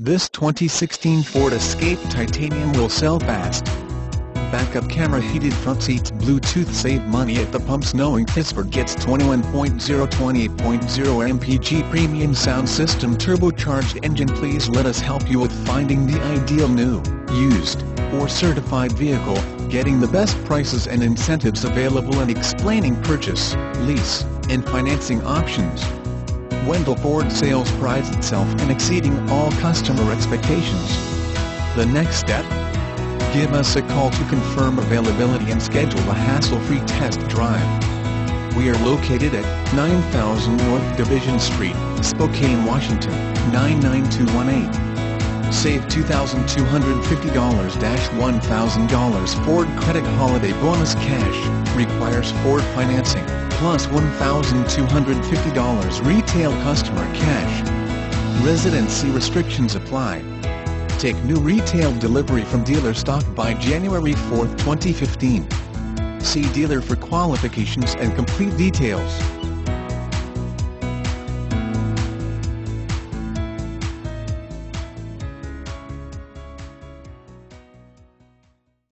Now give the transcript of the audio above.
This 2016 Ford Escape Titanium will sell fast. Backup camera heated front seats Bluetooth save money at the pumps knowing Pittsburgh gets 21.0 28.0 MPG premium sound system turbocharged engine Please let us help you with finding the ideal new, used, or certified vehicle, getting the best prices and incentives available and explaining purchase, lease, and financing options. Wendle Ford Sales prides itself in exceeding all customer expectations. The next step? Give us a call to confirm availability and schedule a hassle-free test drive. We are located at 9000 North Division Street, Spokane, Washington, 99218. Save $2,250-$1,000 Ford Credit Holiday Bonus Cash, requires Ford financing plus $1,250 retail customer cash. Residency restrictions apply. Take new retail delivery from dealer stock by January 4, 2015. See dealer for qualifications and complete details.